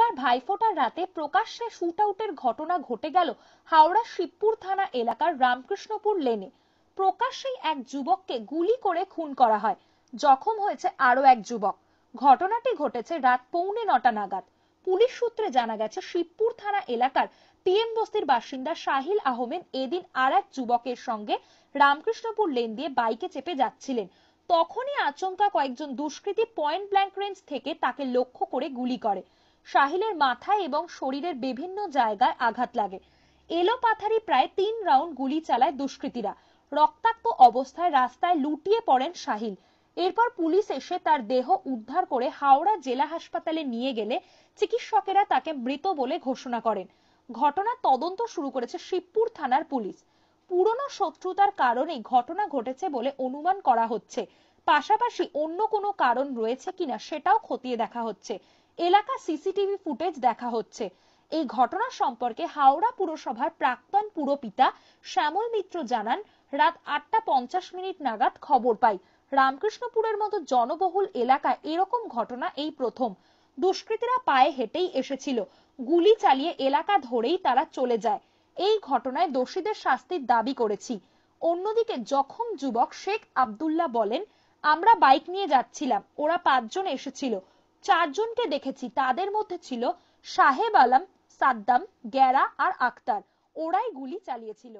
সোমবার ভাইফোঁটার রাতে প্রকাশ্যে শুট আউটের ঘটনা ঘটে গেল হাওড়া শিবপুর থানা এলাকার রামকৃষ্ণপুর লেনে। প্রকাশ্যেই এক যুবককে গুলি করে খুন করা হয়। জখম হয়েছে আরও এক যুবক। ঘটনাটি ঘটেছে রাত পৌনে নটা নাগাদ। পুলিশ সূত্রে জানা গেছে, শিবপুর থানা এলাকার পিএম বস্তির বাসিন্দা সাহিল আহমেদ এদিন আর এক যুবকের সঙ্গে রামকৃষ্ণপুর লেন দিয়ে বাইকে চেপে যাচ্ছিলেন। তখনই আচমকা কয়েকজন দুষ্কৃতী পয়েন্ট ব্ল্যাঙ্ক রেঞ্জ থেকে তাকে লক্ষ্য করে গুলি করে। সাহিলের মাথায় এবং শরীরের বিভিন্ন জায়গায় আঘাত লাগে। এলোপাথারি প্রায় তিন রাউন্ড গুলি চালায় দুষ্কৃতীরা। রক্তাক্ত অবস্থায় রাস্তায় লুটিয়ে পড়েন সাহিল এরপর পুলিশ এসে তার দেহ উদ্ধার করে হাওড়া জেলা হাসপাতালে নিয়ে গেলে চিকিৎসকেরা তাকে মৃত বলে ঘোষণা করেন। ঘটনার তদন্ত শুরু করেছে শিবপুর থানার পুলিশ। পুরনো শত্রুতার কারণে ঘটনা ঘটেছে বলে অনুমান করা হচ্ছে। পাশাপাশি অন্য কোনো কারণ রয়েছে কিনা সেটাও খতিয়ে দেখা হচ্ছে। এলাকা সিসিটিভি ফুটেজ দেখা হচ্ছে। এই ঘটনা সম্পর্কে হাওড়া পুরসভার প্রাক্তন পুরপিতা শ্যামল মিত্র জানান, রাত আটটা পঞ্চাশ মিনিট নাগাদ খবর পাই। রামকৃষ্ণপুরের মতো জনবহুল এলাকায় এরকম ঘটনা এই প্রথম। দুষ্কৃতীরা পায়ে হেঁটেই এসেছিল। গুলি চালিয়ে এলাকা ধরেই তারা চলে যায়। এই ঘটনায় দোষীদের শাস্তির দাবি করেছি। অন্যদিকে জখম যুবক শেখ আবদুল্লাহ বলেন, আমরা বাইক নিয়ে যাচ্ছিলাম, ওরা পাঁচজন এসেছিল। চারজনকে দেখেছি তাদের মধ্যে ছিল সাহেব আলম সাদ্দাম গ্যারা আর আক্তার। ওরাই গুলি চালিয়েছিল।